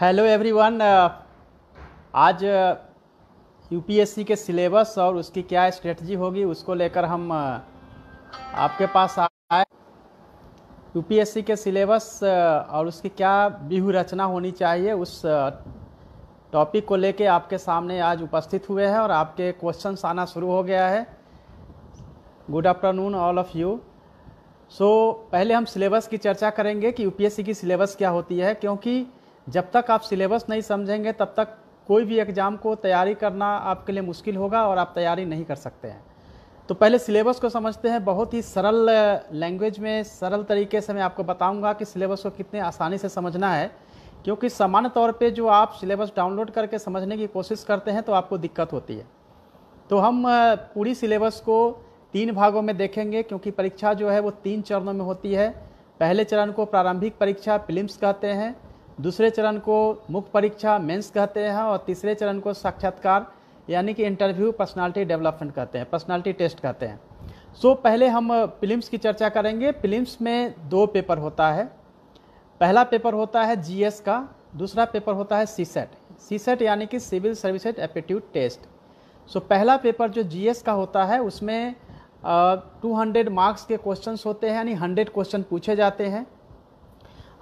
Hello everyone आज UPSC के syllabus और उसकी क्या स्ट्रेटजी होगी उसको लेकर हम uh, आपके पास आए। यूपीएससी के सिलेबस uh, और उसकी क्या व्यूह रचना होनी चाहिए उस टॉपिक uh, को लेके आपके सामने आज उपस्थित हुए हैं और आपके क्वेश्चंस आना शुरू हो गया है। Good afternoon all of you so पहले हम सिलेबस की चर्चा करेंगे कि यूपीएससी की सिलेबस क्या होती है क्योंकि जब तक आप सिलेबस नहीं समझेंगे, तब तक कोई भी एग्ज़ाम को तैयारी करना आपके लिए मुश्किल होगा और आप तैयारी नहीं कर सकते हैं। तो पहले सिलेबस को समझते हैं, बहुत ही सरल लैंग्वेज में, सरल तरीके से मैं आपको बताऊँगा कि सिलेबस को कितने आसानी से समझना है। क्योंकि सामान्य तौर पे जो आप सिलेबस डाउनलोड करके समझने की कोशिश करते हैं तो आपको दिक्कत होती है। तो हम पूरी सिलेबस को तीन भागों में देखेंगे, क्योंकि परीक्षा जो है वो तीन चरणों में होती है। पहले चरण को प्रारंभिक परीक्षा, फिल्म्स कहते हैं। दूसरे चरण को मुख्य परीक्षा मेंस कहते हैं और तीसरे चरण को साक्षात्कार यानी कि इंटरव्यू पर्सनालिटी डेवलपमेंट कहते हैं पर्सनालिटी टेस्ट कहते हैं। सो so, पहले हम फिल्म्स की चर्चा करेंगे। फिल्म्स में दो पेपर होता है। पहला पेपर होता है जीएस का दूसरा पेपर होता है सी सेट सी सेट यानी कि civil services aptitude test. So पहला पेपर जो जीएस का होता है उसमें टू हंड्रेड मार्क्स के क्वेश्चंस होते हैं यानी हंड्रेड क्वेश्चन पूछे जाते हैं।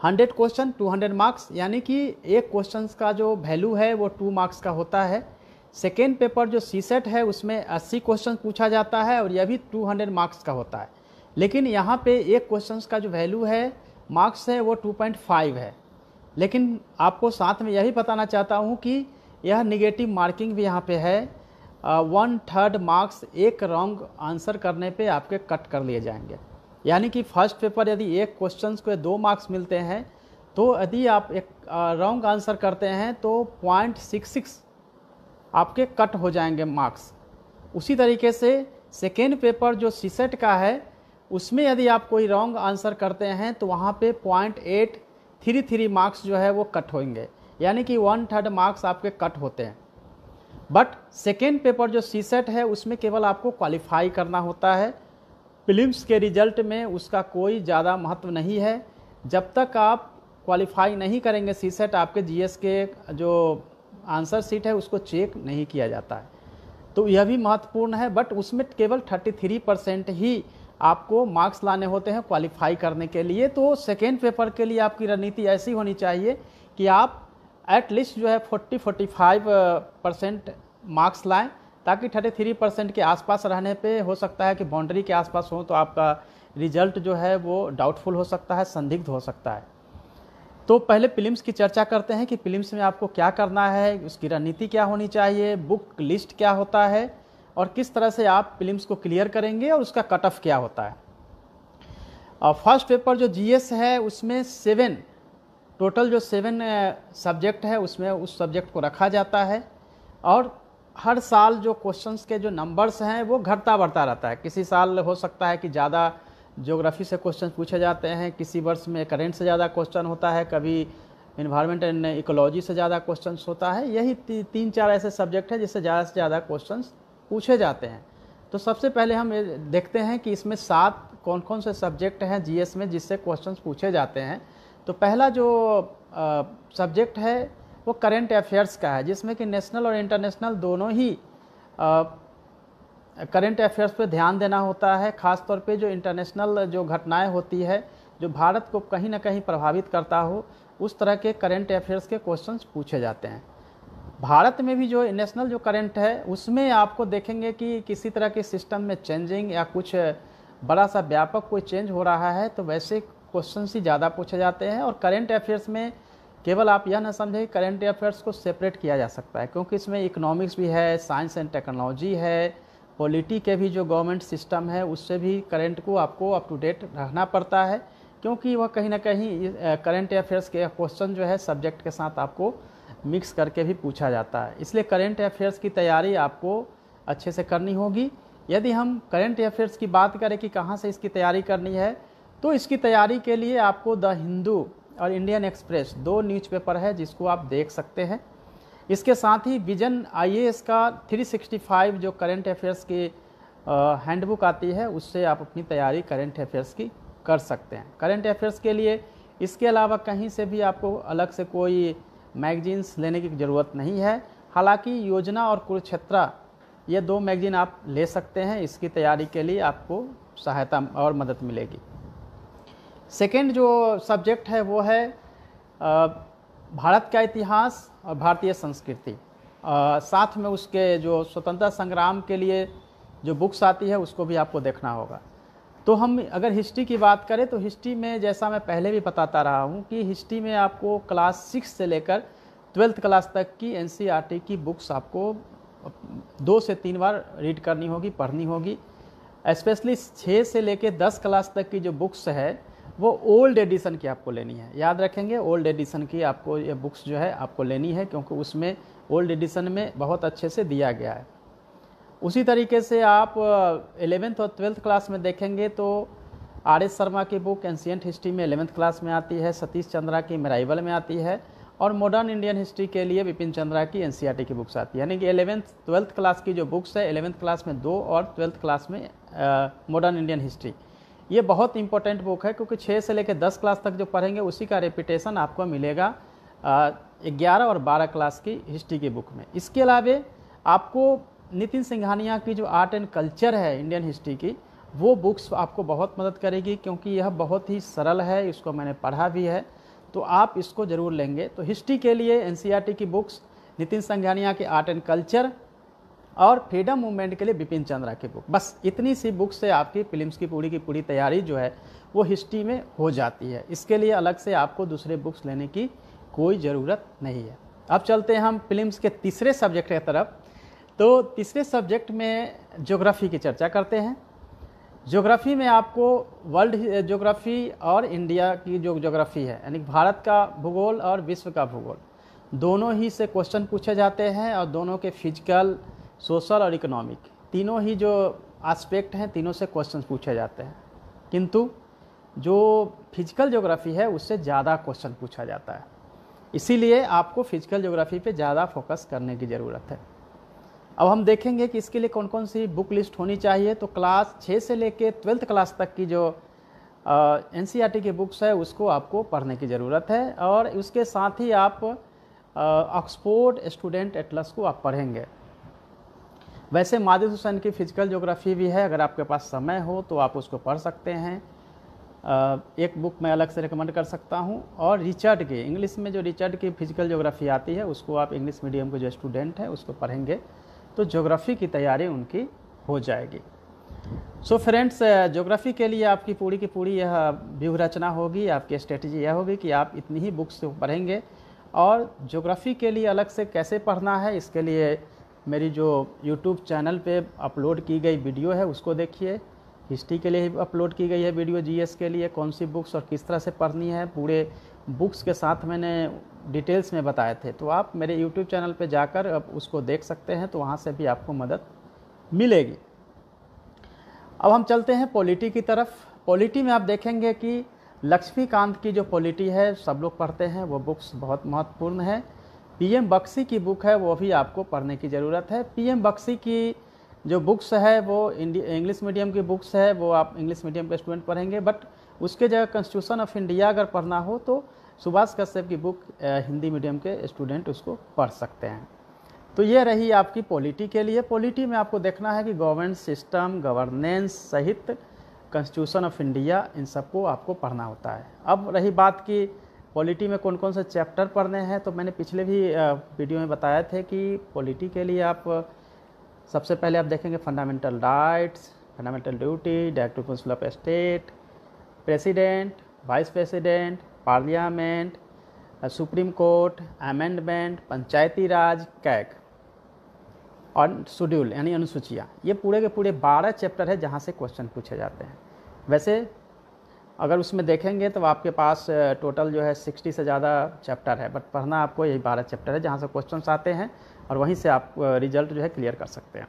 Hundred question, two hundred marks, यानी कि एक क्वेश्चन का जो वैल्यू है, वो टू मार्क्स का होता है। सेकेंड पेपर जो सी सेट है, उसमें अस्सी क्वेश्चन पूछा जाता है और यह भी टू हंड्रेड मार्क्स का होता है। लेकिन यहाँ पे एक क्वेश्चन का जो वैल्यू है मार्क्स है, वो टू पॉइंट फाइव है। लेकिन आपको साथ में यही बताना चाहता हूँ कि यह निगेटिव मार्किंग भी यहाँ पे है। वन थर्ड मार्क्स एक रॉन्ग आंसर करने पे आपके कट कर लिए जाएँगे। यानी कि फ़र्स्ट पेपर यदि एक क्वेश्चन को दो मार्क्स मिलते हैं तो यदि आप एक रॉन्ग आंसर करते हैं तो पॉइंट सिक्स सिक्स आपके कट हो जाएँगे मार्क्स उसी तरीके से सेकेंड पेपर जो सीसेट का है, उसमें यदि आप कोई रॉन्ग आंसर करते हैं तो वहाँ पे point eight three three marks जो है वो कट होंगे. यानी कि वन थर्ड मार्क्स आपके कट होते हैं. बट सेकेंड पेपर जो सी सेट है, उसमें केवल आपको क्वालिफाई करना होता है. फिल्म्स के रिज़ल्ट में उसका कोई ज़्यादा महत्व नहीं है। जब तक आप क्वालिफाई नहीं करेंगे सी सेट, आपके जीएस के जो आंसर सीट है, उसको चेक नहीं किया जाता है। तो यह भी महत्वपूर्ण है, बट उसमें केवल 33 परसेंट ही आपको मार्क्स लाने होते हैं क्वालिफाई करने के लिए। तो सेकेंड पेपर के लिए आपकी रणनीति ऐसी होनी चाहिए कि आप एटलीस्ट जो है 40 45 परसेंट मार्क्स लाएँ। ताकि थर्टी थ्री परसेंट के आसपास रहने पे हो सकता है कि बाउंड्री के आसपास हो तो आपका रिज़ल्ट जो है वो डाउटफुल हो सकता है, संदिग्ध हो सकता है। तो पहले फिल्म्स की चर्चा करते हैं कि फिल्म्स में आपको क्या करना है, उसकी रणनीति क्या होनी चाहिए बुक लिस्ट क्या होता है और किस तरह से आप फिल्म्स को क्लियर करेंगे और उसका कट ऑफ़ क्या होता है। और फ़र्स्ट पेपर जो जीएस है, उसमें सेवन टोटल जो सेवन सब्जेक्ट है, उसमें उस सब्जेक्ट को रखा जाता है और हर साल जो क्वेश्चंस के जो नंबर्स हैं वो घटता बढ़ता रहता है। किसी साल हो सकता है कि ज़्यादा ज्योग्राफी से क्वेश्चन पूछे जाते हैं किसी वर्ष में करेंट से ज़्यादा क्वेश्चन होता है कभी इन्वायरमेंट एंड इकोलॉजी से ज़्यादा क्वेश्चन होता है। यही ती, तीन चार ऐसे सब्जेक्ट हैं जिससे ज़्यादा से ज़्यादा क्वेश्चन पूछे जाते हैं। तो सबसे पहले हम देखते हैं कि इसमें सात कौन कौन से सब्जेक्ट हैं जीएस में जिससे क्वेश्चन पूछे जाते हैं। तो पहला जो सब्जेक्ट है वो करेंट अफेयर्स का है, जिसमें कि नेशनल और इंटरनेशनल दोनों ही करेंट अफेयर्स पे ध्यान देना होता है ख़ास तौर पे जो इंटरनेशनल जो घटनाएँ होती है, जो भारत को कहीं ना कहीं प्रभावित करता हो, उस तरह के करेंट अफेयर्स के क्वेश्चंस पूछे जाते हैं। भारत में भी जो नेशनल जो करंट है, उसमें आपको देखेंगे कि किसी तरह के सिस्टम में चेंजिंग या कुछ बड़ा सा व्यापक कोई चेंज हो रहा है तो वैसे क्वेश्चन ही ज़्यादा पूछे जाते हैं और करेंट अफेयर्स में केवल आप यह ना समझें कि करेंट अफेयर्स को सेपरेट किया जा सकता है, क्योंकि इसमें इकोनॉमिक्स भी है साइंस एंड टेक्नोलॉजी है पॉलिटी के भी जो गवर्नमेंट सिस्टम है, उससे भी करेंट को आपको अप टू डेट रहना पड़ता है, क्योंकि वह कहीं ना कहीं करेंट अफेयर्स के क्वेश्चन जो है सब्जेक्ट के साथ आपको मिक्स करके भी पूछा जाता है। इसलिए करेंट अफेयर्स की तैयारी आपको अच्छे से करनी होगी। यदि हम करेंट अफेयर्स की बात करें कि कहाँ से इसकी तैयारी करनी है तो इसकी तैयारी के लिए आपको द हिंदू और इंडियन एक्सप्रेस, दो न्यूज़पेपर है जिसको आप देख सकते हैं। इसके साथ ही विजन आईएएस का 365 जो करंट अफेयर्स की हैंडबुक आती है, उससे आप अपनी तैयारी करंट अफेयर्स की कर सकते हैं। करंट अफेयर्स के लिए इसके अलावा कहीं से भी आपको अलग से कोई मैगजीन्स लेने की ज़रूरत नहीं है। हालाँकि योजना और कुरुक्षेत्रा, ये दो मैगजीन आप ले सकते हैं, इसकी तैयारी के लिए आपको सहायता और मदद मिलेगी। सेकेंड जो सब्जेक्ट है वो है भारत का इतिहास और भारतीय संस्कृति। साथ में उसके जो स्वतंत्रता संग्राम के लिए जो बुक्स आती है, उसको भी आपको देखना होगा। तो हम अगर हिस्ट्री की बात करें तो हिस्ट्री में जैसा मैं पहले भी बताता रहा हूँ कि हिस्ट्री में आपको क्लास सिक्स से लेकर ट्वेल्थ क्लास तक की एन की बुक्स आपको दो से तीन बार रीड करनी होगी, पढ़नी होगी। स्पेशली छः से लेकर दस क्लास तक की जो बुक्स है वो ओल्ड एडिशन की आपको लेनी है। याद रखेंगे ओल्ड एडिशन की आपको ये बुक्स जो है, आपको लेनी है, क्योंकि उसमें ओल्ड एडिशन में बहुत अच्छे से दिया गया है। उसी तरीके से आप एलेवेंथ और ट्वेल्थ क्लास में देखेंगे तो आर एस शर्मा की बुक एंशियंट हिस्ट्री में एलेवेंथ क्लास में आती है, सतीश चंद्रा की मेराइवल में आती है, और मॉडर्न इंडियन हिस्ट्री के लिए विपिन चंद्रा की एन e की बुक्स आती है। यानी कि एलेवेंथ ट्वेल्थ क्लास की जो बुक्स है एलेवेंथ क्लास में दो और ट्वेल्थ क्लास में मॉडर्न इंडियन हिस्ट्री ये बहुत इंपॉर्टेंट बुक है, क्योंकि छः से लेकर दस क्लास तक जो पढ़ेंगे, उसी का रेपिटेशन आपको मिलेगा ग्यारह और बारह क्लास की हिस्ट्री की बुक में। इसके अलावे आपको नितिन सिंघानिया की जो आर्ट एंड कल्चर है इंडियन हिस्ट्री की, वो बुक्स आपको बहुत मदद करेगी, क्योंकि यह बहुत ही सरल है, इसको मैंने पढ़ा भी है। तो आप इसको ज़रूर लेंगे। तो हिस्ट्री के लिए एन की बुक्स नितिन संघानिया के आर्ट एंड कल्चर और फ्रीडम मूवमेंट के लिए बिपिन चंद्रा की बुक बस इतनी सी बुक से आपकी फिल्म्स की पूरी की पूरी तैयारी जो है, वो हिस्ट्री में हो जाती है। इसके लिए अलग से आपको दूसरे बुक्स लेने की कोई ज़रूरत नहीं है। अब चलते हैं हम फिल्म्स के तीसरे सब्जेक्ट की तरफ़। तो तीसरे सब्जेक्ट में ज्योग्राफी की चर्चा करते हैं। ज्योग्राफी में आपको वर्ल्ड ज्योग्राफी और इंडिया की जो ज्योग्राफी है, यानी भारत का भूगोल और विश्व का भूगोल, दोनों ही से क्वेश्चन पूछे जाते हैं और दोनों के फ़िज़िकल सोशल और इकोनॉमिक। तीनों ही जो एस्पेक्ट हैं, तीनों से क्वेश्चन पूछे जाते हैं। किंतु जो फ़िज़िकल ज्योग्राफी है, उससे ज़्यादा क्वेश्चन पूछा जाता है। इसीलिए आपको फ़िज़िकल ज्योग्राफी पे ज़्यादा फोकस करने की ज़रूरत है। अब हम देखेंगे कि इसके लिए कौन कौन सी बुक लिस्ट होनी चाहिए। तो क्लास छः से लेके ट्वेल्थ क्लास तक की जो एन e की बुक्स है, उसको आपको पढ़ने की ज़रूरत है। और उसके साथ ही आप ऑक्सफोर्ड स्टूडेंट एटलस को आप पढ़ेंगे। वैसे मादिद हुसैन की फ़िज़िकल जोग्राफ़ी भी है, अगर आपके पास समय हो तो आप उसको पढ़ सकते हैं। एक बुक मैं अलग से रिकमेंड कर सकता हूँ और रिचर्ड की, इंग्लिश में जो रिचर्ड की फ़िज़िकल जोग्राफ़ी आती है, उसको आप इंग्लिश मीडियम के जो स्टूडेंट हैं, उसको पढ़ेंगे तो जोग्राफ़ी की तैयारी उनकी हो जाएगी। सो so फ्रेंड्स जोग्राफ़ी के लिए आपकी पूरी की पूरी यह व्यूह रचना होगी, आपकी स्ट्रेटजी यह होगी कि आप इतनी ही बुक्स पढ़ेंगे। और जोग्राफ़ी के लिए अलग से कैसे पढ़ना है, इसके लिए मेरी जो यूट्यूब चैनल पे अपलोड की गई वीडियो है, उसको देखिए। हिस्ट्री के लिए अपलोड की गई है वीडियो जीएस के लिए, कौन सी बुक्स और किस तरह से पढ़नी है, पूरे बुक्स के साथ मैंने डिटेल्स में बताए थे। तो आप मेरे यूट्यूब चैनल पे जाकर अब उसको देख सकते हैं तो वहाँ से भी आपको मदद मिलेगी। अब हम चलते हैं पॉलिटी की तरफ़। पॉलिटी में आप देखेंगे कि लक्ष्मीकांत की जो पॉलिटी है, सब लोग पढ़ते हैं, वो बुक्स बहुत महत्वपूर्ण है। पीएम बक्सी की बुक है, वो भी आपको पढ़ने की ज़रूरत है। पीएम बक्सी की जो बुक्स है, वो इंग्लिश मीडियम की बुक्स है, वो आप इंग्लिश मीडियम के स्टूडेंट पढ़ेंगे। बट उसके जगह कॉन्स्टिट्यूशन ऑफ़ इंडिया अगर पढ़ना हो तो सुभाष कश्यप की बुक हिंदी मीडियम के स्टूडेंट उसको पढ़ सकते हैं। तो ये रही आपकी पॉलिटी के लिए। पॉलिटी में आपको देखना है कि गवर्नमेंट सिस्टम गवर्नेंस सहित कॉन्स्टिट्यूशन ऑफ़ इंडिया इन सबको आपको पढ़ना होता है। अब रही बात की पॉलिटी में कौन कौन से चैप्टर पढ़ने हैं? तो मैंने पिछले भी वीडियो में बताया थे कि पॉलिटी के लिए आप, सबसे पहले आप देखेंगे fundamental rights, fundamental duty directive principle of state, president, vice president, parliament supreme court, amendment, panchayati raj CAG और शेड्यूल, यानी अनुसूचियाँ। ये पूरे के पूरे बारह चैप्टर है जहाँ से क्वेश्चन पूछे जाते हैं। वैसे अगर उसमें देखेंगे तो आपके पास टोटल जो है सिक्सटी से ज़्यादा चैप्टर है। बट पढ़ना आपको यही बारह चैप्टर है जहाँ से क्वेश्चन आते हैं और वहीं से आप रिज़ल्ट जो है क्लियर कर सकते हैं।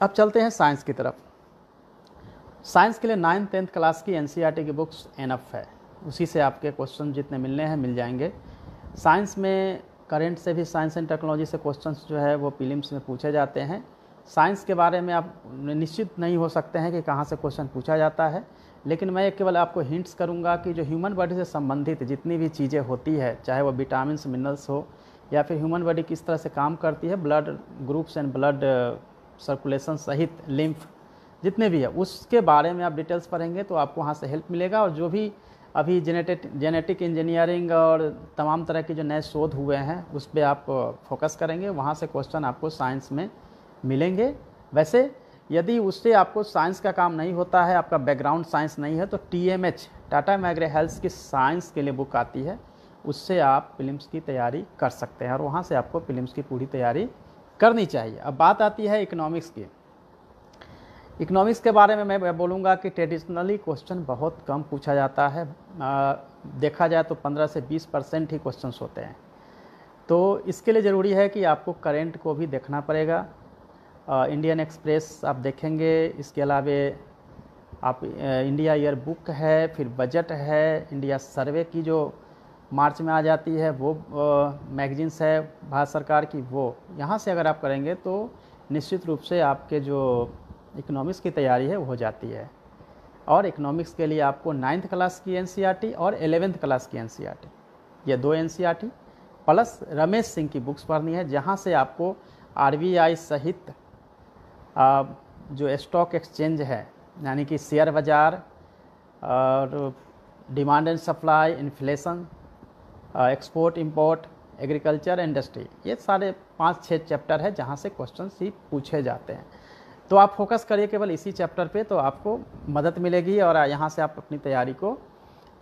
अब चलते हैं साइंस की तरफ़। साइंस के लिए नाइन्थ टेंथ क्लास की एन e की बुक्स एनफ है। उसी से आपके क्वेश्चन जितने मिलने हैं, मिल जाएँगे। साइंस में करेंट से भी साइंस एंड टेक्नोलॉजी से क्वेश्चंस जो है वो फिलिम्स में पूछे जाते हैं। साइंस के बारे में आप निश्चित नहीं हो सकते हैं कि कहाँ से क्वेश्चन पूछा जाता है, लेकिन मैं केवल आपको हिंट्स करूँगा कि जो ह्यूमन बॉडी से संबंधित जितनी भी चीज़ें होती है, चाहे वो विटामिन मिनरल्स हो, या फिर ह्यूमन बॉडी किस तरह से काम करती है blood groups and blood circulation सहित लिम्फ जितने भी है, उसके बारे में आप डिटेल्स पढ़ेंगे तो आपको वहाँ से हेल्प मिलेगा और जो भी अभी जेनेटिक जेनेटिक इंजीनियरिंग और तमाम तरह के जो नए शोध हुए हैं, उस पर आप फोकस करेंगे, वहाँ से क्वेश्चन आपको साइंस में मिलेंगे। वैसे यदि उससे आपको साइंस का काम नहीं होता है आपका बैकग्राउंड साइंस नहीं है तो T M H Tata McGraw Hill की साइंस के लिए बुक आती है। उससे आप फिल्म्स की तैयारी कर सकते हैं और वहाँ से आपको फिल्म्स की पूरी तैयारी करनी चाहिए। अब बात आती है इकोनॉमिक्स की। इकोनॉमिक्स के बारे में मैं बोलूँगा कि ट्रेडिशनली क्वेश्चन बहुत कम पूछा जाता है। आ, देखा जाए तो 15 से 20 परसेंट ही क्वेश्चंस होते हैं। तो इसके लिए ज़रूरी है कि आपको करेंट को भी देखना पड़ेगा। इंडियन एक्सप्रेस आप देखेंगे, इसके अलावे आप इंडिया ईयर बुक है, फिर बजट है इंडिया सर्वे की जो मार्च में आ जाती है, वो मैगजीन्स है, भारत सरकार की, वो। यहाँ से अगर आप करेंगे तो निश्चित रूप से आपके जो इकोनॉमिक्स की तैयारी है, वो हो जाती है। और इकोनॉमिक्स के लिए आपको नाइन्थ क्लास की एन और एलेवेंथ क्लास की एन ये दो एन प्लस रमेश सिंह की बुक्स पढ़नी है, जहाँ से आपको आरबीआई सहित जो स्टॉक एक्सचेंज है, यानी कि शेयर बाज़ार और demand and supply inflation export import agriculture industry ये सारे पाँच छः चैप्टर है जहाँ से क्वेश्चन ही पूछे जाते हैं। तो आप फोकस करिए केवल इसी चैप्टर पे तो आपको मदद मिलेगी और यहाँ से आप अपनी तैयारी को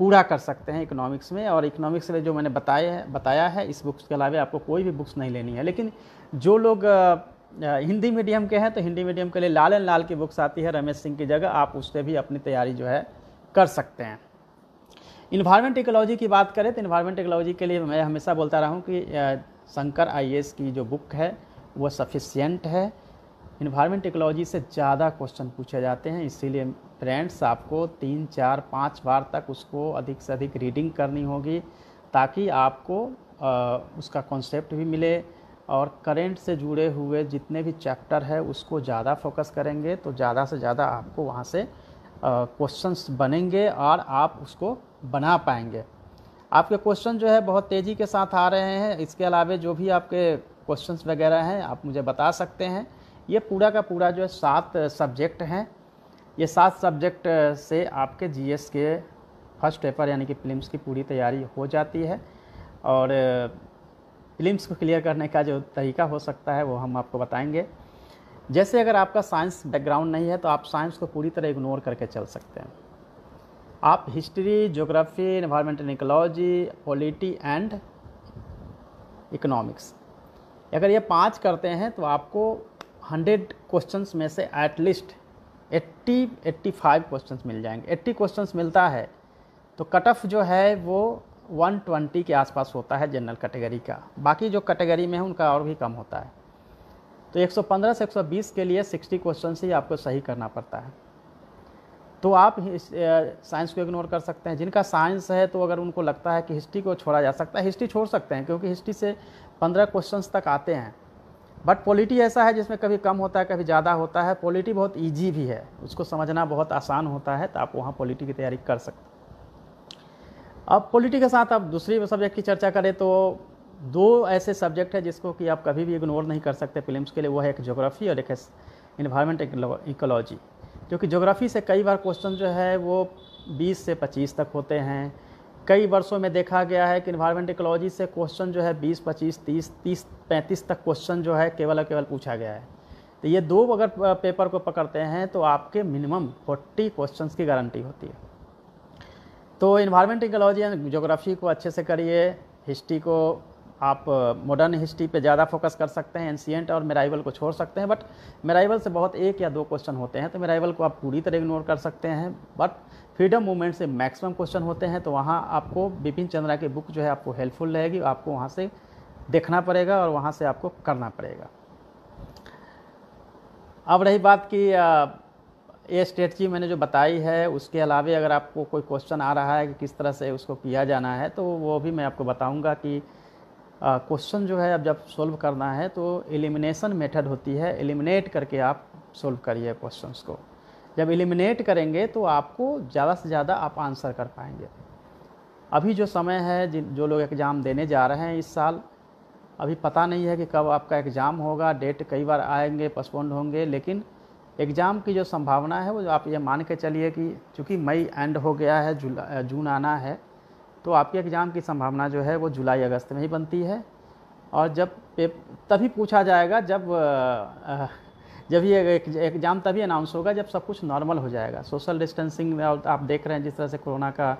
पूरा कर सकते हैं इकोनॉमिक्स में। और इकोनॉमिक्स में जो मैंने बताया है बताया है, इस बुक्स के अलावा आपको कोई भी बुक्स नहीं लेनी है। लेकिन जो लोग हिंदी मीडियम के हैं तो हिंदी मीडियम के लिए लाल एंड लाल की बुक्स आती है रमेश सिंह की जगह आप उससे भी अपनी तैयारी जो है कर सकते हैं। इन्वायरमेंट इकोलॉजी की बात करें तो इन्वायरमेंट इकोलॉजी के लिए मैं हमेशा बोलता रहा हूँ कि शंकर आई की जो बुक है वो सफिशियंट है। इन्वायरमेंट इकोलॉजी से ज़्यादा क्वेश्चन पूछे जाते हैं इसीलिए फ्रेंड्स आपको तीन चार पाँच बार तक उसको अधिक से अधिक रीडिंग करनी होगी ताकि आपको आ, उसका कॉन्सेप्ट भी मिले और करेंट से जुड़े हुए जितने भी चैप्टर है, उसको ज़्यादा फोकस करेंगे तो ज़्यादा से ज़्यादा आपको वहाँ से क्वेश्चंस बनेंगे और आप उसको बना पाएँगे। आपके क्वेश्चन जो है बहुत तेज़ी के साथ आ रहे हैं। इसके अलावे जो भी आपके क्वेश्चंस वगैरह हैं, आप मुझे बता सकते हैं। ये पूरा का पूरा जो है सात सब्जेक्ट हैं। ये सात सब्जेक्ट से आपके जीएस के फ़र्स्ट पेपर यानी कि फिल्म्स की पूरी तैयारी हो जाती है। और फिल्म्स को क्लियर करने का जो तरीका हो सकता है, वो हम आपको बताएँगे। जैसे अगर आपका साइंस बैकग्राउंड नहीं है तो आप साइंस को पूरी तरह इग्नोर करके चल सकते हैं। आप history geography environmental ecology polity and economics अगर ये पाँच करते हैं तो आपको हंड्रेड क्वेश्चंस में से at least eighty eighty five questions मिल जाएँगे। एट्टी क्वेश्चंस मिलता है तो कट ऑफ़ जो है, वो 120 के आसपास होता है जनरल कैटेगरी का। बाकी जो कैटेगरी में है, उनका और भी कम होता है। तो 115 से 120 के लिए 60 क्वेश्चन ही आपको सही करना पड़ता है। तो आप साइंस को इग्नोर कर सकते हैं। जिनका साइंस है तो अगर उनको लगता है कि हिस्ट्री को छोड़ा जा सकता है, हिस्ट्री छोड़ सकते हैं, क्योंकि हिस्ट्री से पंद्रह क्वेश्चन तक आते हैं। बट पॉलिटी ऐसा है, जिसमें कभी कम होता है, कभी ज़्यादा होता है। पॉलिटी बहुत ईजी भी है। उसको समझना बहुत आसान होता है तो आप वहाँ पॉलिटी की तैयारी कर सकते हैं। अब पॉलिटी के साथ आप दूसरी सब्जेक्ट की चर्चा करें तो दो ऐसे सब्जेक्ट है जिसको कि आप कभी भी इग्नोर नहीं कर सकते फिल्म्स के लिए। वो है एक जोग्राफ़ी और एक इन्वायरमेंट इकोलॉजी क्योंकि जोग्राफ़ी से कई बार क्वेश्चन जो है वो 20 से 25 तक होते हैं। कई वर्षों में देखा गया है कि इन्वायरमेंट इकोलॉजी से क्वेश्चन जो है 20, 25, 30, 30, 35 तक क्वेश्चन जो है केवल और केवल पूछा गया है। तो ये दो अगर पेपर को पकड़ते हैं तो आपके मिनिमम 40 क्वेश्चंस की गारंटी होती है। तो इन्वायरमेंट इकोलॉजी एंड जोग्राफ़ी को अच्छे से करिए। हिस्ट्री को आप मॉडर्न हिस्ट्री पे ज़्यादा फोकस कर सकते हैं एंशियंट और मेराइवल को छोड़ सकते हैं बट मेराइवल से बहुत एक या दो क्वेश्चन होते हैं तो मेराइवल को आप पूरी तरह इग्नोर कर सकते हैं बट फ्रीडम मूवमेंट से मैक्सिमम क्वेश्चन होते हैं तो वहाँ आपको बिपिन चंद्रा की बुक जो है आपको हेल्पफुल रहेगी, आपको वहाँ से देखना पड़ेगा और वहाँ से आपको करना पड़ेगा। अब रही बात की ये स्ट्रेटजी मैंने जो बताई है, उसके अलावे अगर आपको कोई क्वेश्चन आ रहा है कि किस तरह से उसको किया जाना है तो वो भी मैं आपको बताऊँगा कि क्वेश्चन जो है अब जब सोल्व करना है तो एलिमिनेशन मेथड होती है। एलिमिनेट करके आप सोल्व करिए क्वेश्चंस को। जब एलिमिनेट करेंगे तो आपको ज़्यादा से ज़्यादा आप आंसर कर पाएँगे। अभी जो समय है जो लोग एग्ज़ाम देने जा रहे हैं इस साल, अभी पता नहीं है कि कब आपका एग्ज़ाम होगा। डेट कई बार आएँगे पोस्टपोन्ड होंगे, लेकिन एग्ज़ाम की जो संभावना है, वो आप ये मान के चलिए कि चूँकि मई एंड हो गया है जून आना है तो आपके एग्ज़ाम की संभावना जो है वो जुलाई अगस्त में ही बनती है। और जब तभी पूछा जाएगा जब जब ये एग्ज़ाम तभी अनाउंस होगा जब सब कुछ नॉर्मल हो जाएगा। सोशल डिस्टेंसिंग आप देख रहे हैं जिस तरह से कोरोना का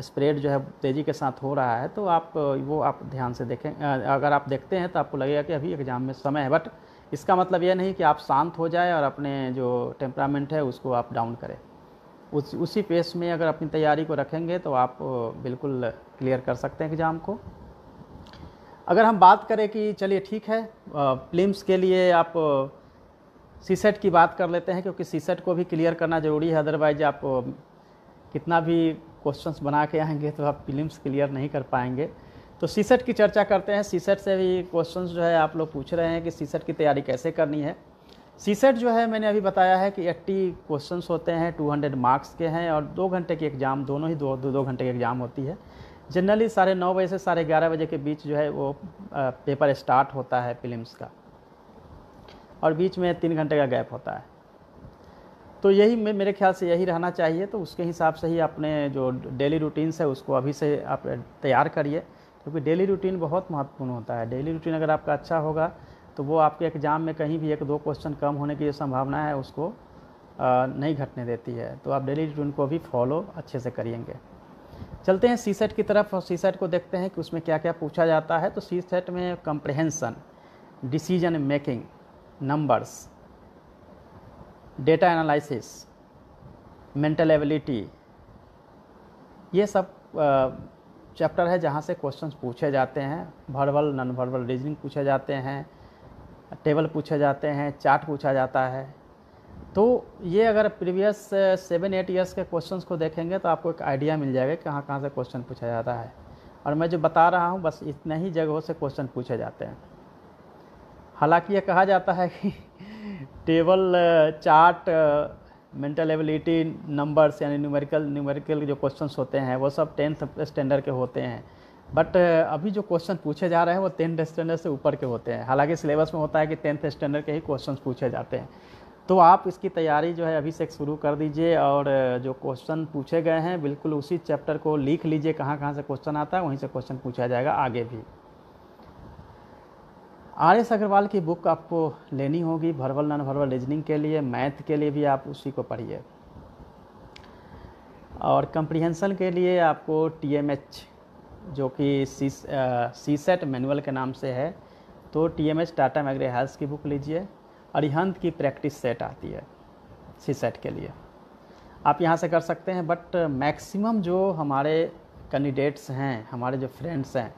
स्प्रेड जो है तेज़ी के साथ हो रहा है तो आप वो आप ध्यान से देखें। अगर आप देखते हैं तो आपको लगेगा कि अभी एग्ज़ाम में समय है बट इसका मतलब यह नहीं कि आप शांत हो जाए और अपने जो टेम्परामेंट है उसको आप डाउन करें। उस, उसी पेस में अगर अपनी तैयारी को रखेंगे तो आप बिल्कुल क्लियर कर सकते हैं एग्ज़ाम को। अगर हम बात करें कि चलिए ठीक है फिल्म्स के लिए आप सी सेट की बात कर लेते हैं क्योंकि सी सेट को भी क्लियर करना ज़रूरी है, अदरवाइज़ आप कितना भी क्वेश्चंस बना के आएँगे तो आप फिल्म्स क्लियर नहीं कर पाएँगे। तो सी सेट की चर्चा करते हैं। सी सेट से भी क्वेश्चंस जो है आप लोग पूछ रहे हैं कि सी सेट की तैयारी कैसे करनी है। सी सेट जो है मैंने अभी बताया है कि एट्टी क्वेश्चंस होते हैं 200 मार्क्स के हैं और दो घंटे की एग्ज़ाम दोनों ही दो दो, दो घंटे की एग्ज़ाम होती है। जनरली साढ़े नौ बजे से साढ़े ग्यारह बजे के बीच जो है वो पेपर स्टार्ट होता है फिल्म्स का। और बीच में तीन घंटे का गैप होता है। तो यही मेरे ख्याल से यही रहना चाहिए। तो उसके हिसाब से ही अपने जो डेली रूटीन्स है उसको अभी से आप तैयार करिए। क्योंकि डेली रूटीन बहुत महत्वपूर्ण होता है। डेली रूटीन अगर आपका अच्छा होगा तो वो आपके एग्ज़ाम में कहीं भी एक दो क्वेश्चन कम होने की जो संभावना है, उसको नहीं घटने देती है। तो आप डेली रूटीन को भी फॉलो अच्छे से करेंगे चलते हैं सी सेट की तरफ़ और सी सेट को देखते हैं कि उसमें क्या क्या पूछा जाता है। तो सी सेट में comprehension decision making numbers data analysis mental ability ये सब चैप्टर है जहाँ से क्वेश्चंस पूछे जाते हैं वर्बल नॉन वर्बल रीजनिंग पूछे जाते हैं टेबल पूछे जाते हैं चार्ट पूछा जाता है। तो ये अगर प्रीवियस सेवन एट ईयर्स के क्वेश्चंस को देखेंगे तो आपको एक आइडिया मिल जाएगा कहाँ कहाँ से क्वेश्चन पूछा जाता है। और मैं जो बता रहा हूँ, बस इतने ही जगहों से क्वेश्चन पूछे जाते हैं। हालाँकि ये कहा जाता है कि table chart mental ability numbers यानी न्यूमेरिकल न्यूमेरिकल जो क्वेश्चंस होते हैं, वो सब टेंथ स्टैंडर्ड के होते हैं। बट अभी जो क्वेश्चन पूछे जा रहे हैं, वो टेंथ स्टैंडर्ड से ऊपर के होते हैं। हालाँकि सिलेबस में होता है कि टेंथ स्टैंडर्ड के ही क्वेश्चन पूछे जाते हैं। तो आप इसकी तैयारी जो है, अभी से शुरू कर दीजिए और जो क्वेश्चन पूछे गए हैं, बिल्कुल उसी चैप्टर को लिख लीजिए कहाँ कहाँ से क्वेश्चन आता है, वहीं से क्वेश्चन पूछा जाएगा आगे भी। आर एस अग्रवाल की बुक आपको लेनी होगी भरवल नॉन भरवल रीजनिंग के लिए मैथ के लिए भी आप उसी को पढ़िए। और कंप्रीहेंसन के लिए आपको टी एम एच जो कि सी सी सेट मैनुअल के नाम से है तो T M H Tata McGraw Hill की बुक लीजिए अरिहंत की प्रैक्टिस सेट आती है सी सेट के लिए। आप यहाँ से कर सकते हैं बट मैक्सिमम जो हमारे कैंडिडेट्स हैं, हमारे जो फ्रेंड्स हैं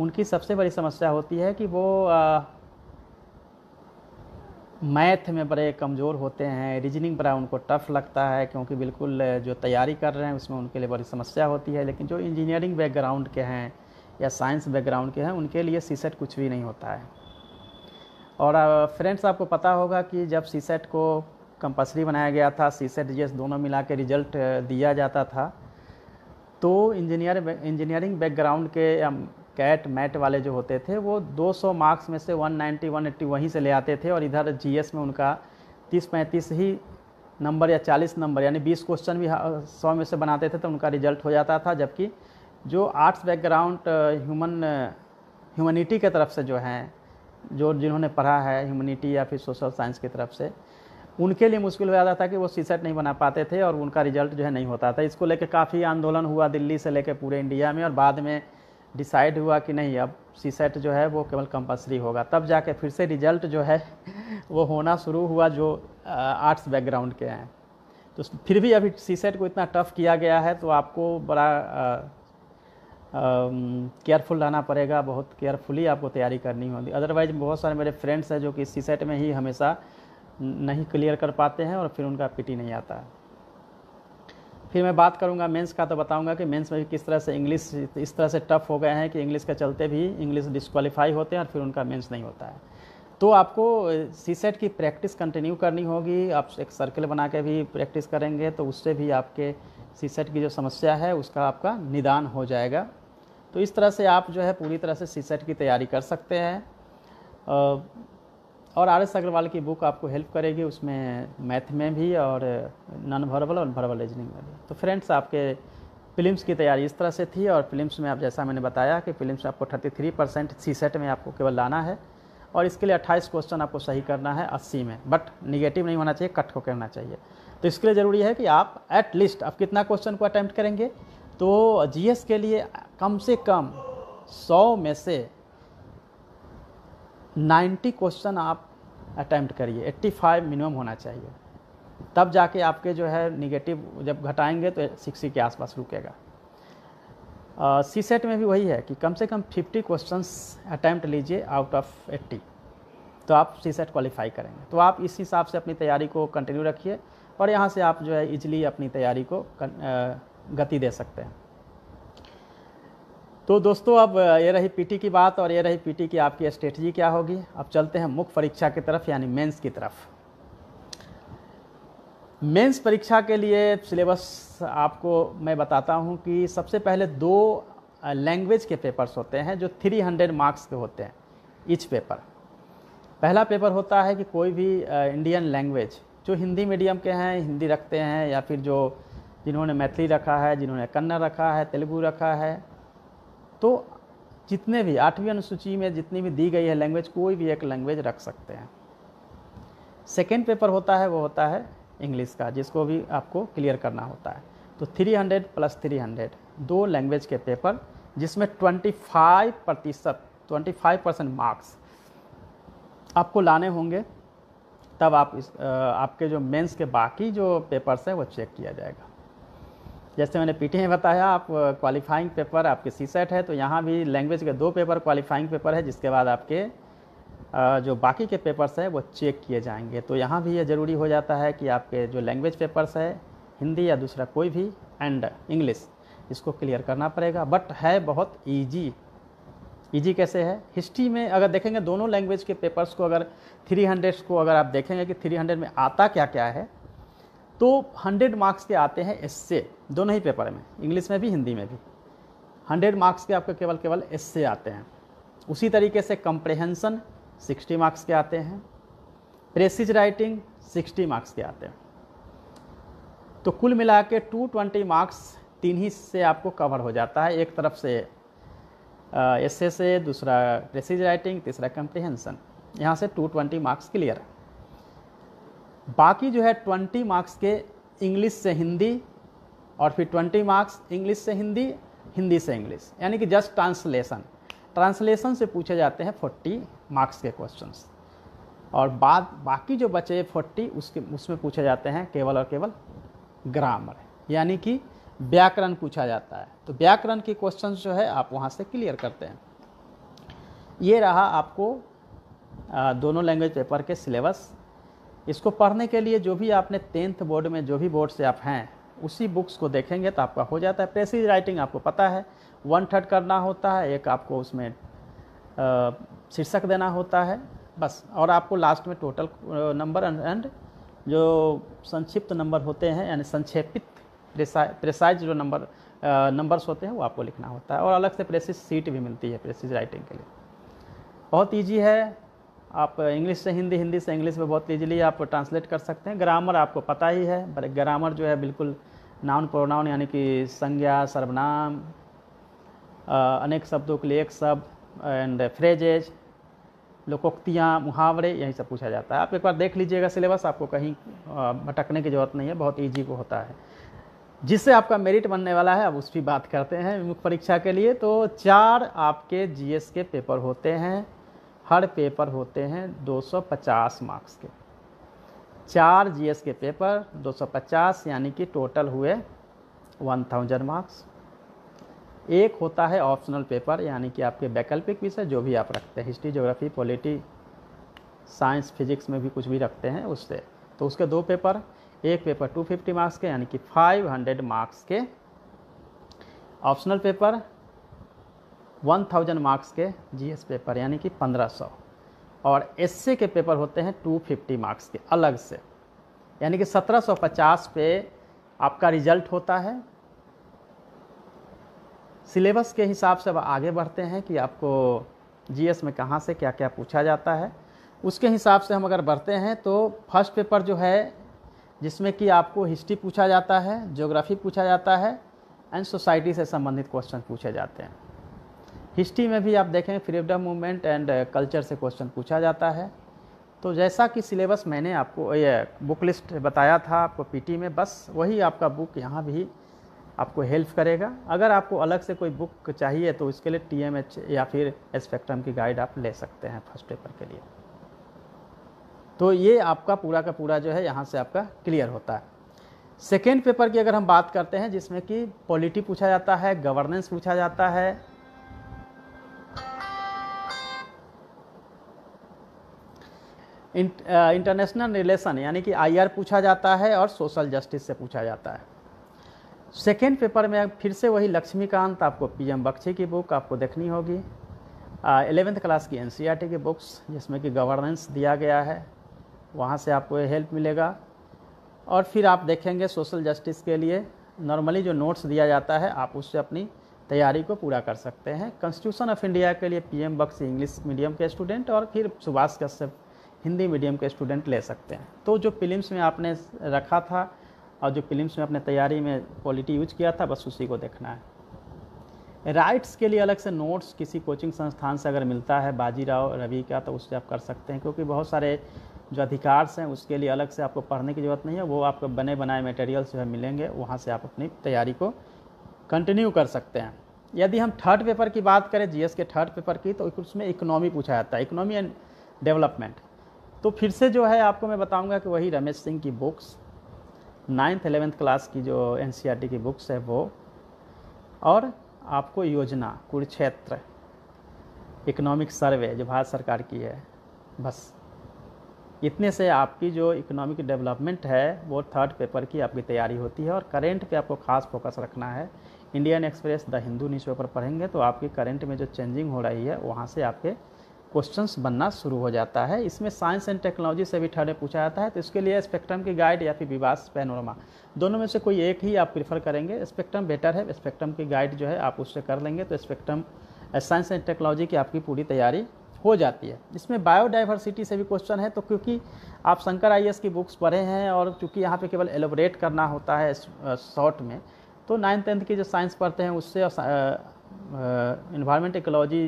उनकी सबसे बड़ी समस्या होती है कि वो मैथ में बड़े कमज़ोर होते हैं, रीजनिंग बड़ा उनको टफ़ लगता है, क्योंकि बिल्कुल जो तैयारी कर रहे हैं उसमें उनके लिए बड़ी समस्या होती है, लेकिन जो इंजीनियरिंग बैकग्राउंड के हैं या साइंस बैकग्राउंड के हैं, उनके लिए सी सेट कुछ भी नहीं होता है। और फ्रेंड्स, आपको पता होगा कि जब सी सेट को कंपलसरी बनाया गया था सी सेट जी दोनों मिला के रिज़ल्ट दिया जाता था तो इंजीनियर, इंजीनियरिंग बैकग्राउंड के कैट मैट वाले जो होते थे, वो 200 मार्क्स में से 190 180 वहीं से ले आते थे और इधर जीएस में उनका 30 पैंतीस ही नंबर या 40 नंबर, यानी 20 क्वेश्चन भी सौ में से बनाते थे तो उनका रिज़ल्ट हो जाता था, जबकि जो आर्ट्स बैकग्राउंड ह्यूमन ह्यूमनिटी के तरफ़ से जो हैं, जो जिन्होंने पढ़ा है ह्यूमनिटी या फिर सोशल साइंस की तरफ़ से, उनके लिए मुश्किल हो जाता था कि वो सी नहीं बना पाते थे और उनका रिज़ल्ट जो है नहीं होता था। इसको लेकर काफ़ी आंदोलन हुआ दिल्ली से लेकर पूरे इंडिया में और बाद में डिसाइड हुआ कि नहीं, अब सी सेट जो है वो केवल कंपलसरी होगा। तब जाके फिर से रिज़ल्ट जो है, वो होना शुरू हुआ जो आर्ट्स बैकग्राउंड के हैं। तो फिर भी अभी सी सेट को इतना टफ़ किया गया है तो आपको बड़ा केयरफुल रहना पड़ेगा, बहुत केयरफुली आपको तैयारी करनी होगी। अदरवाइज़ बहुत सारे मेरे फ्रेंड्स हैं जो कि सी सेट में ही हमेशा नहीं क्लियर कर पाते हैं और फिर उनका पीटी नहीं आता। है फिर मैं बात करूँगा मेंस का तो बताऊँगा कि मेंस में भी किस तरह से इंग्लिश, इस तरह से टफ हो गए हैं कि इंग्लिश के चलते भी इंग्लिश डिस्qualify होते हैं और फिर उनका मेंस नहीं होता है। तो आपको सी सेट की प्रैक्टिस कंटिन्यू करनी होगी, आप एक सर्कल बना के भी प्रैक्टिस करेंगे तो उससे भी आपके सी सेट की जो समस्या है, उसका आपका निदान हो जाएगा। तो इस तरह से आप जो है पूरी तरह से सी सेट की तैयारी कर सकते हैं। और आर एस अग्रवाल की बुक आपको हेल्प करेगी, उसमें मैथ में भी और नॉन वर्बल और वर्बल रीजनिंग में भी। तो फ्रेंड्स आपके फिल्म्स की तैयारी इस तरह से थी और फिल्म्स में आप, जैसा मैंने बताया कि फिल्म्स में आपको 33 परसेंट सी सेट में आपको केवल लाना है और इसके लिए 28 क्वेश्चन आपको सही करना है 80 में। बट निगेटिव नहीं होना चाहिए कट को करना चाहिए। तो इसके लिए ज़रूरी है कि आप एट लीस्ट आप कितना क्वेश्चन को अटैम्प्ट करेंगे तो जीएस के लिए कम से कम सौ में से 90 क्वेश्चन आप अटैम्प्ट करिए। 85 मिनिमम होना चाहिए। तब जाके आपके जो है निगेटिव जब घटाएँगे तो सिक्सटी के आसपास रुकेगा। सी सेट में भी वही है कि कम से कम 50 क्वेश्चंस अटैम्प्ट लीजिए आउट ऑफ़ 80 तो आप सी सेट क्वालिफाई करेंगे। तो आप इस हिसाब से अपनी तैयारी को कंटिन्यू रखिए और यहाँ से आप जो है इजली अपनी तैयारी को गति दे सकते हैं। तो दोस्तों, अब ये रही पीटी की बात और ये रही पीटी की आपकी स्ट्रेटजी क्या होगी। अब चलते हैं मुख्य परीक्षा की तरफ़, यानी मेंस की तरफ़। मेंस परीक्षा के लिए सिलेबस आपको मैं बताता हूँ कि सबसे पहले दो लैंग्वेज के पेपर्स होते हैं जो 300 मार्क्स के होते हैं ईच पेपर पहला पेपर होता है कि कोई भी इंडियन लैंग्वेज जो हिंदी मीडियम के हैं, हिंदी रखते हैं, या फिर जो जिन्होंने मैथिली रखा है, जिन्होंने कन्नड़ रखा है, तेलुगू रखा है तो जितने भी आठवीं अनुसूची में जितनी भी दी गई है लैंग्वेज कोई भी एक लैंग्वेज रख सकते हैं। सेकेंड पेपर होता है, वो होता है इंग्लिश का, जिसको भी आपको क्लियर करना होता है। तो 300 प्लस 300 दो लैंग्वेज के पेपर जिसमें 25 प्रतिशत ट्वेंटी परसेंट मार्क्स आपको लाने होंगे, तब आप इस आपके जो मेंस के बाकी जो पेपर्स हैं, वो चेक किया जाएगा। जैसे मैंने पीटी में बताया, आप क्वालिफाइंग पेपर आपके सी सेट है तो यहाँ भी लैंग्वेज के दो पेपर क्वालिफाइंग पेपर है, जिसके बाद आपके जो बाकी के पेपर्स है, वो चेक किए जाएँगे। तो यहाँ भी ये ज़रूरी हो जाता है कि आपके जो लैंग्वेज पेपर्स है, हिंदी या दूसरा कोई भी एंड इंग्लिश इसको क्लियर करना पड़ेगा। बट है बहुत ईजी ईजी कैसे है? हिस्ट्री में अगर देखेंगे, दोनों लैंग्वेज के पेपर्स को अगर 300 को अगर आप देखेंगे कि 300 में आता क्या क्या है तो 100 मार्क्स के आते हैं इससे दोनों ही पेपर में, इंग्लिश में भी, हिंदी में भी। 100 मार्क्स के आपके केवल केवल इससे आते हैं। उसी तरीके से कंप्रेहेंसन 60 मार्क्स के आते हैं। प्रेसिज राइटिंग 60 मार्क्स के आते हैं। तो कुल मिला के टू मार्क्स तीन ही से आपको कवर हो जाता है। एक तरफ़ से एसए से, दूसरा प्रेसिज राइटिंग, तीसरा कंप्रीहेंसन यहाँ से 220 मार्क्स क्लियर। बाकी जो है 20 मार्क्स के इंग्लिश से हिंदी और फिर 20 मार्क्स इंग्लिश से हिंदी हिंदी से इंग्लिश, यानी कि जस्ट ट्रांसलेशन। ट्रांसलेशन से पूछे जाते हैं 40 मार्क्स के क्वेश्चंस। और बाद, बाकी जो बचे 40 उसके, उसमें पूछे जाते हैं केवल और केवल ग्रामर, यानी कि व्याकरण पूछा जाता है। तो व्याकरण के क्वेश्चन जो है आप वहाँ से क्लियर करते हैं। ये रहा आपको दोनों लैंग्वेज पेपर के सिलेबस। इसको पढ़ने के लिए जो भी आपने टेंथ बोर्ड में जो भी बोर्ड से आप हैं, उसी बुक्स को देखेंगे तो आपका हो जाता है। प्रेसिज राइटिंग आपको पता है। वन थर्ड करना होता है, एक आपको उसमें शीर्षक देना होता है, बस। और आपको लास्ट में टोटल नंबर एंड जो संक्षिप्त नंबर होते हैं, यानी संक्षेपित प्रेसाइज जो नंबर नंबर्स होते हैं, वो आपको लिखना होता है। और अलग से प्रेसिस सीट भी मिलती है प्रेसिस राइटिंग के लिए। बहुत ईजी है। आप इंग्लिश से हिंदी हिंदी से इंग्लिश में बहुत ईजिली आप ट्रांसलेट कर सकते हैं। ग्रामर आपको पता ही है ग्रामर जो है बिल्कुल नाउन प्रोनाउन यानी कि संज्ञा, सर्वनाम अनेक शब्दों के लिए एक शब्द एंड फ्रेजेज लोकोक्तियाँ, मुहावरे, यही सब पूछा जाता है। आप एक बार देख लीजिएगा सिलेबस आपको कहीं भटकने की ज़रूरत नहीं है, बहुत ईजी को होता है। जिससे आपका मेरिट बनने वाला है अब उस भी बात करते हैं मुख्य परीक्षा के लिए तो चार आपके जीएस के पेपर होते हैं। हर पेपर होते हैं 250 मार्क्स के। चार जीएस के पेपर 250 यानी कि टोटल हुए 1000 मार्क्स। एक होता है ऑप्शनल पेपर यानी कि आपके वैकल्पिक विषय जो भी आप रखते हैं history geography polity science physics में भी कुछ भी रखते हैं उससे। तो उसके दो पेपर एक पेपर 250 मार्क्स के, यानी कि 500 मार्क्स के। ऑप्शनल पेपर 1000 मार्क्स के जीएस पेपर यानी कि 1500 और एसए के पेपर होते हैं 250 मार्क्स के, अलग से। यानी कि 1750 पे आपका रिज़ल्ट होता है। सिलेबस के हिसाब से अब आगे बढ़ते हैं कि आपको जीएस में कहाँ से क्या क्या पूछा जाता है। उसके हिसाब से हम अगर बढ़ते हैं तो फ़र्स्ट पेपर जो है, जिसमें कि आपको हिस्ट्री पूछा जाता है ज्योग्राफी पूछा जाता है एंड सोसाइटी से संबंधित क्वेश्चन पूछे जाते हैं। हिस्ट्री में भी आप देखें फ्रीडम मूवमेंट एंड कल्चर से क्वेश्चन पूछा जाता है। तो जैसा कि सिलेबस मैंने आपको ये बुक लिस्ट बताया था आपको पीटी में, बस वही आपका बुक यहाँ भी आपको हेल्प करेगा। अगर आपको अलग से कोई बुक चाहिए तो इसके लिए टीएमएच या फिर स्पेक्ट्रम की गाइड आप ले सकते हैं फ़र्स्ट पेपर के लिए। तो ये आपका पूरा का पूरा जो है यहाँ से आपका क्लियर होता है। सेकेंड पेपर की अगर हम बात करते हैं जिसमें कि पॉलिटी पूछा जाता है, गवर्नेंस पूछा जाता है इंटरनेशनल रिलेशन यानी कि आईआर पूछा जाता है और सोशल जस्टिस से पूछा जाता है। सेकेंड पेपर में फिर से वही लक्ष्मीकांत, आपको पीएम बख्शी की बुक आपको देखनी होगी। एलेवेंथ क्लास की एनसीईआरटी की बुक्स जिसमें कि गवर्नेंस दिया गया है, वहाँ से आपको हेल्प मिलेगा। और फिर आप देखेंगे सोशल जस्टिस के लिए नॉर्मली जो नोट्स दिया जाता है, आप उससे अपनी तैयारी को पूरा कर सकते हैं। कॉन्स्टिट्यूशन ऑफ़ इंडिया के लिए पीएम बख्शी इंग्लिश मीडियम के स्टूडेंट और फिर सुभाष कश्यप हिंदी मीडियम के स्टूडेंट ले सकते हैं। तो जो फिल्म्स में आपने रखा था और जो फिल्म्स में अपने तैयारी में क्वालिटी यूज़ किया था, बस उसी को देखना है। राइट्स के लिए अलग से नोट्स किसी कोचिंग संस्थान से अगर मिलता है, बाजीराव, रवि का तो उससे आप कर सकते हैं, क्योंकि बहुत सारे जो अधिकार हैं, उसके लिए अलग से आपको पढ़ने की ज़रूरत नहीं है, वो आपको बने बनाए मटेरियल जो है मिलेंगे, वहाँ से आप अपनी तैयारी को कंटिन्यू कर सकते हैं। यदि हम थर्ड पेपर की बात करें जीएस के थर्ड पेपर की तो उसमें इकोनॉमी पूछा जाता है। इकोनॉमी एंड डेवलपमेंट तो फिर से जो है आपको मैं बताऊँगा कि वही रमेश सिंह की बुक्स नाइन्थ एलेवेंथ क्लास की जो एन e की बुक्स है वो। और आपको योजना, कुरुक्षेत्र इकोनॉमिक सर्वे जो भारत सरकार की है, बस। इतने से आपकी जो इकोनॉमिक डेवलपमेंट है, वो थर्ड पेपर की आपकी तैयारी होती है और करेंट पे आपको खास फोकस रखना है। Indian Express the Hindu newspaper पढ़ेंगे तो आपके करेंट में जो चेंजिंग हो रही है, वहाँ से आपके क्वेश्चंस बनना शुरू हो जाता है। इसमें साइंस एंड टेक्नोलॉजी से भी थर्ड पूछा जाता है तो इसके लिए स्पेक्ट्रम की गाइड या फिर विवास पैनोरमा दोनों में से कोई एक ही आप प्रीफर करेंगे। स्पेक्ट्रम बेटर है स्पेक्ट्रम की गाइड जो है आप उससे कर लेंगे तो स्पेक्ट्रम साइंस एंड टेक्नोलॉजी की आपकी पूरी तैयारी हो जाती है। इसमें बायोडाइवर्सिटी से भी क्वेश्चन है तो क्योंकि आप शंकर आई की बुक्स पढ़े हैं और चूँकि यहाँ पे केवल एलोबरेट करना होता है शॉर्ट में तो नाइन्थ टेंथ की जो साइंस पढ़ते हैं, उससे इन्वायरमेंट इकोलॉजी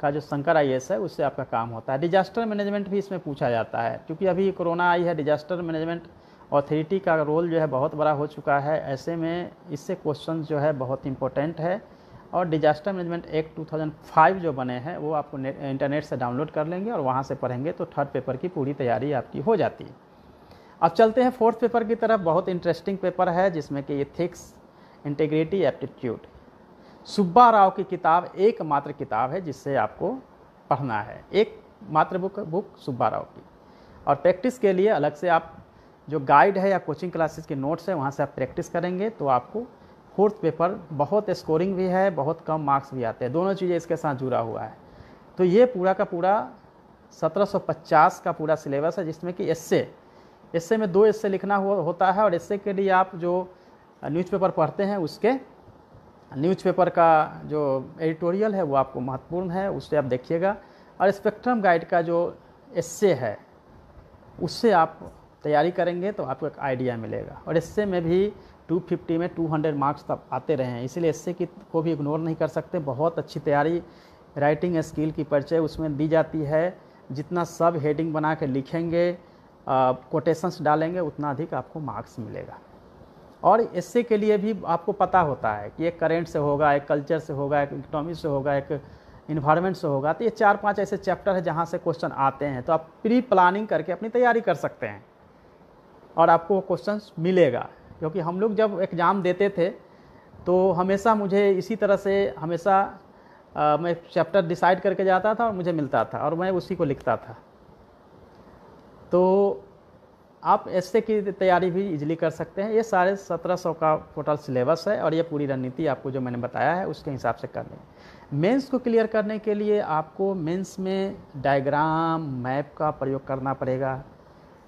का जो शंकर आई है, उससे आपका काम होता है। डिजास्टर मैनेजमेंट भी इसमें पूछा जाता है, क्योंकि अभी कोरोना आई है डिजास्टर मैनेजमेंट अथॉरिटी का रोल जो है बहुत बड़ा हो चुका है। ऐसे में इससे क्वेश्चन जो है बहुत इंपॉर्टेंट है और डिजास्टर मैनेजमेंट एक्ट 2005 जो बने हैं, वो आपको इंटरनेट से डाउनलोड कर लेंगे और वहाँ से पढ़ेंगे तो थर्ड पेपर की पूरी तैयारी आपकी हो जाती है। अब चलते हैं फोर्थ पेपर की तरफ़। बहुत इंटरेस्टिंग पेपर है जिसमें कि ethics integrity aptitude Subba Rao की किताब एक मात्र किताब है जिससे आपको पढ़ना है। एक मात्र बुक बुक सुब्बा राव की। और प्रैक्टिस के लिए अलग से आप जो गाइड है या कोचिंग क्लासेस के नोट्स हैं वहाँ से आप प्रैक्टिस करेंगे तो आपको फोर्थ पेपर बहुत स्कोरिंग भी है बहुत कम मार्क्स भी आते हैं। दोनों चीज़ें इसके साथ जुड़ा हुआ है। तो ये पूरा का पूरा 1750 का पूरा सिलेबस है जिसमें कि एस्से एस्से में दो एस्से लिखना हो, होता है और एस्से के लिए आप जो न्यूज़पेपर पढ़ते हैं उसके न्यूज़पेपर का जो एडिटोरियल है वो आपको महत्वपूर्ण है उससे आप देखिएगा। और स्पेक्ट्रम गाइड का जो एस्से है, उससे आप तैयारी करेंगे तो आपको एक आइडिया मिलेगा। और इससे में भी 250 में 200 मार्क्स तक आते रहे हैं, इसलिए इससे की को भी इग्नोर नहीं कर सकते। बहुत अच्छी तैयारी राइटिंग स्किल की परिचय उसमें दी जाती है। जितना सब हेडिंग बना के लिखेंगे कोटेशंस डालेंगे, उतना अधिक आपको मार्क्स मिलेगा। और इससे के लिए भी आपको पता होता है कि एक करेंट से होगा एक कल्चर से होगा एक इकोनॉमी से होगा एक इन्वायरमेंट से होगा। तो ये चार पाँच ऐसे चैप्टर है जहाँ से क्वेश्चन आते हैं। तो आप प्री प्लानिंग करके अपनी तैयारी कर सकते हैं और आपको क्वेश्चन मिलेगा। क्योंकि हम लोग जब एग्ज़ाम देते थे तो हमेशा मुझे इसी तरह से हमेशा आ, मैं चैप्टर डिसाइड करके जाता था और मुझे मिलता था और मैं उसी को लिखता था। तो आप ऐसे की तैयारी भी इजीली कर सकते हैं। ये साढ़े सत्रह सौ का टोटल सिलेबस है और ये पूरी रणनीति आपको जो मैंने बताया है, उसके हिसाब से करनी है। मेंस को क्लियर करने के लिए आपको मेंस में डायग्राम मैप का प्रयोग करना पड़ेगा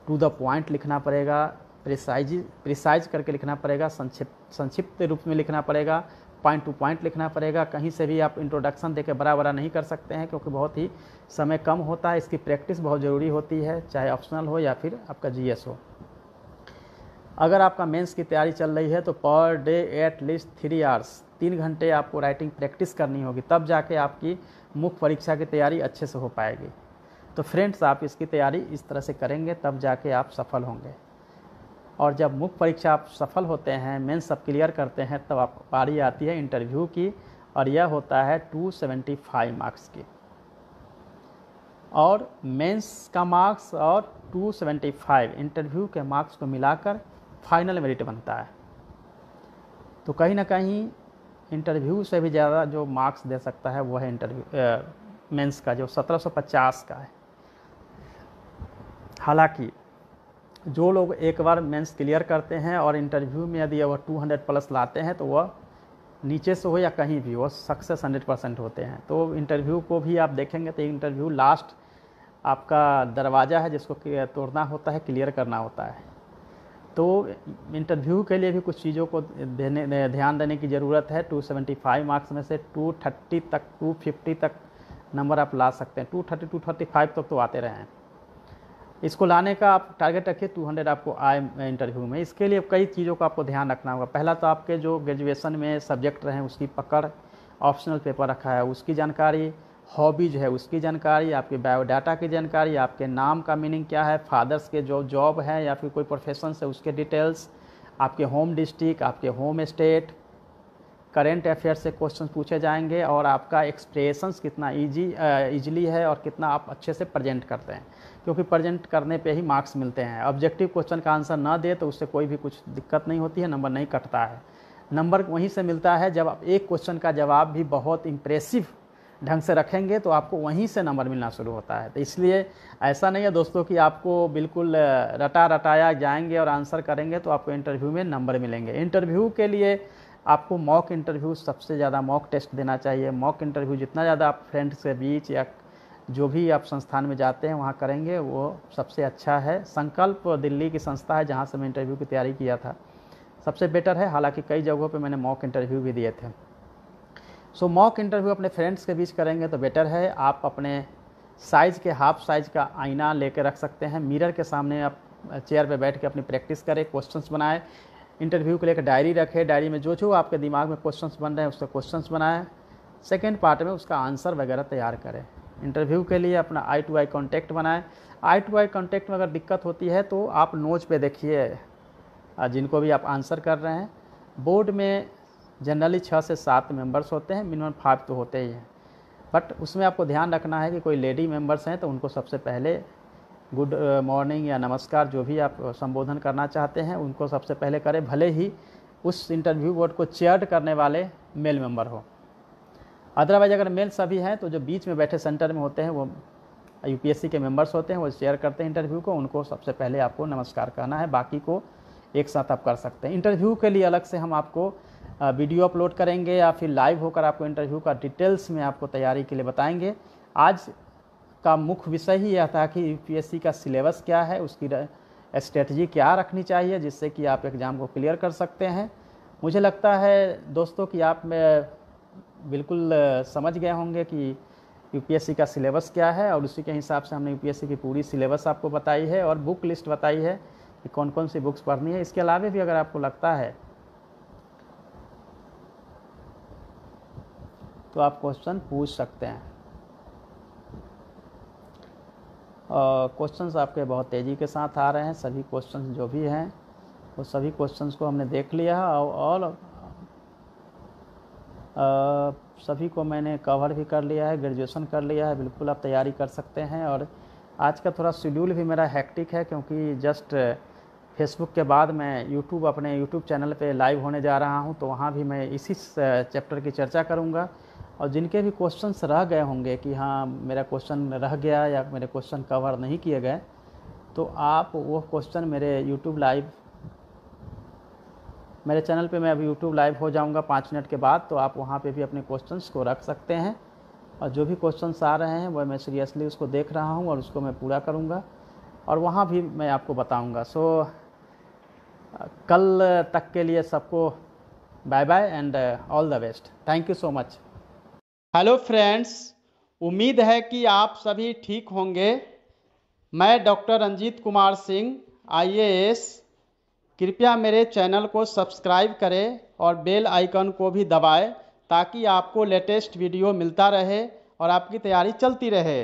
टू द पॉइंट लिखना पड़ेगा प्रिसाइज प्रिसाइज करके लिखना पड़ेगा, संक्षिप्त संक्षिप्त रूप में लिखना पड़ेगा पॉइंट टू पॉइंट लिखना पड़ेगा। कहीं से भी आप इंट्रोडक्शन देके बड़ा बड़ा नहीं कर सकते हैं, क्योंकि बहुत ही समय कम होता है। इसकी प्रैक्टिस बहुत ज़रूरी होती है, चाहे ऑप्शनल हो या फिर आपका जीएस हो। अगर आपका मेंस की तैयारी चल रही है तो per day at least three hours तीन घंटे आपको राइटिंग प्रैक्टिस करनी होगी। तब जाके आपकी मुख्य परीक्षा की तैयारी अच्छे से हो पाएगी। तो फ्रेंड्स आप इसकी तैयारी इस तरह से करेंगे, तब जाके आप सफल होंगे। और जब मुख्य परीक्षा आप सफल होते हैं मेन सब क्लियर करते हैं, तब आपको पारी आती है इंटरव्यू की और यह होता है 275 मार्क्स की। और मेंस का मार्क्स और 275 इंटरव्यू के मार्क्स को मिलाकर फाइनल मेरिट बनता है। तो कहीं ना कहीं इंटरव्यू से भी ज़्यादा जो मार्क्स दे सकता है, वो है इंटरव्यू मेंस का, जो 1750 का है। हालाँकि जो लोग एक बार मेंस क्लियर करते हैं और इंटरव्यू में यदि वह 200 प्लस लाते हैं तो वह नीचे से हो या कहीं भी, वो सक्सेस 100 परसेंट होते हैं। तो इंटरव्यू को भी आप देखेंगे तो इंटरव्यू लास्ट आपका दरवाज़ा है जिसको तोड़ना होता है क्लियर करना होता है। तो इंटरव्यू के लिए भी कुछ चीज़ों को देने, ध्यान देने की ज़रूरत है। 275 मार्क्स में से 230 तक 250 तक नंबर आप ला सकते हैं। 230 235 तक तो आते रहे हैं। इसको लाने का आप टारगेट रखिए 200 आपको आए इंटरव्यू में। इसके लिए कई चीज़ों का आपको ध्यान रखना होगा। पहला तो आपके जो ग्रेजुएशन में सब्जेक्ट रहे, उसकी पकड़ ऑप्शनल पेपर रखा है, उसकी जानकारी हॉबीज है, उसकी जानकारी, आपके बायोडाटा की जानकारी, आपके नाम का मीनिंग क्या है फादर्स के जो जॉब है या फिर कोई प्रोफेशन है, उसके डिटेल्स आपके होम डिस्ट्रिक्ट आपके होम स्टेट करेंट अफेयर से क्वेश्चन पूछे जाएँगे और आपका एक्सप्रेशंस कितना इजी इजली है और कितना आप अच्छे से प्रेजेंट करते हैं। क्योंकि प्रेजेंट करने पे ही मार्क्स मिलते हैं। ऑब्जेक्टिव क्वेश्चन का आंसर ना दे तो उससे कोई भी कुछ दिक्कत नहीं होती है नंबर नहीं कटता है। नंबर वहीं से मिलता है, जब आप एक क्वेश्चन का जवाब भी बहुत इम्प्रेसिव ढंग से रखेंगे तो आपको वहीं से नंबर मिलना शुरू होता है। तो इसलिए ऐसा नहीं है दोस्तों कि आपको बिल्कुल रटा रटाया जाएँगे और आंसर करेंगे तो आपको इंटरव्यू में नंबर मिलेंगे। इंटरव्यू के लिए आपको मॉक इंटरव्यू सबसे ज़्यादा मॉक टेस्ट देना चाहिए। मॉक इंटरव्यू जितना ज़्यादा आप फ्रेंड्स के बीच या जो भी आप संस्थान में जाते हैं, वहाँ करेंगे। वो सबसे अच्छा है। संकल्प दिल्ली की संस्था है, जहाँ से मैं इंटरव्यू की तैयारी किया था। सबसे बेटर है, हालाँकि कई जगहों पे मैंने मॉक इंटरव्यू भी दिए थे। सो, मॉक इंटरव्यू अपने फ्रेंड्स के बीच करेंगे तो बेटर है। आप अपने साइज़ के, हाफ़ साइज़ का आईना लेकर रख सकते हैं। मिरर के सामने आप चेयर पे बैठ के अपनी प्रैक्टिस करें, क्वेश्चंस बनाए। इंटरव्यू को लेकर डायरी रखें। डायरी में जो जो आपके दिमाग में क्वेश्चंस बन रहे हैं, उसके क्वेश्चंस बनाएँ। सेकेंड पार्ट में उसका आंसर वगैरह तैयार करें। इंटरव्यू के लिए अपना आई टू आई कॉन्टैक्ट बनाएँ। आई टू आई कॉन्टैक्ट में अगर दिक्कत होती है तो आप नोच पे देखिए जिनको भी आप आंसर कर रहे हैं। बोर्ड में जनरली छः से सात मेंबर्स होते हैं, मिनिमम फाइव तो होते ही हैं। बट उसमें आपको ध्यान रखना है कि कोई लेडी मेंबर्स हैं तो उनको सबसे पहले गुड मॉर्निंग या नमस्कार जो भी आप संबोधन करना चाहते हैं, उनको सबसे पहले करें। भले ही उस इंटरव्यू बोर्ड को चेयर करने वाले मेल मेंबर हो। अदरवाइज़ अगर मेल सभी हैं तो जो बीच में बैठे सेंटर में होते हैं, वो यूपीएससी के मेंबर्स होते हैं, वो शेयर करते हैं इंटरव्यू को, उनको सबसे पहले आपको नमस्कार करना है, बाकी को एक साथ आप कर सकते हैं। इंटरव्यू के लिए अलग से हम आपको वीडियो अपलोड करेंगे या फिर लाइव होकर आपको इंटरव्यू का डिटेल्स में आपको तैयारी के लिए बताएँगे। आज का मुख्य विषय ही यह था कि यूपीएससी का सिलेबस क्या है, उसकी स्ट्रेटजी क्या रखनी चाहिए, जिससे कि आप एग्ज़ाम को क्लियर कर सकते हैं। मुझे लगता है दोस्तों कि आप में बिल्कुल समझ गए होंगे कि यूपीएससी का सिलेबस क्या है और उसी के हिसाब से हमने यूपीएससी की पूरी सिलेबस आपको बताई है और बुक लिस्ट बताई है कि कौन कौन सी बुक्स पढ़नी है। इसके अलावा भी अगर आपको लगता है तो आप क्वेश्चन पूछ सकते हैं। क्वेश्चंस आपके बहुत तेज़ी के साथ आ रहे हैं। सभी क्वेश्चंस जो भी हैं, वो सभी क्वेश्चंस को हमने देख लिया है और सभी को मैंने कवर भी कर लिया है ग्रेजुएशन कर लिया है, बिल्कुल आप तैयारी कर सकते हैं और आज का थोड़ा शेड्यूल भी मेरा हैक्टिक है क्योंकि जस्ट फेसबुक के बाद मैं यूट्यूब अपने यूट्यूब चैनल पे लाइव होने जा रहा हूँ तो वहाँ भी मैं इसी चैप्टर की चर्चा करूँगा। और जिनके भी क्वेश्चंस रह गए होंगे कि हाँ मेरा क्वेश्चन रह गया या मेरे क्वेश्चन कवर नहीं किए गए तो आप वो क्वेश्चन मेरे यूट्यूब लाइव मेरे चैनल पे मैं अभी यूट्यूब लाइव हो जाऊँगा पाँच मिनट के बाद तो आप वहाँ पे भी अपने क्वेश्चंस को रख सकते हैं। और जो भी क्वेश्चंस आ रहे हैं वह मैं सीरियसली उसको देख रहा हूँ और उसको मैं पूरा करूँगा। और वहाँ भी मैं आपको बताऊँगा। सो so, कल तक के लिए सबको bye bye and all the best thank you so much hello friends उम्मीद है कि आप सभी ठीक होंगे। मैं डॉक्टर रंजीत कुमार सिंह आईएएस कृपया मेरे चैनल को सब्सक्राइब करें और बेल आइकन को भी दबाएँ ताकि आपको लेटेस्ट वीडियो मिलता रहे और आपकी तैयारी चलती रहे।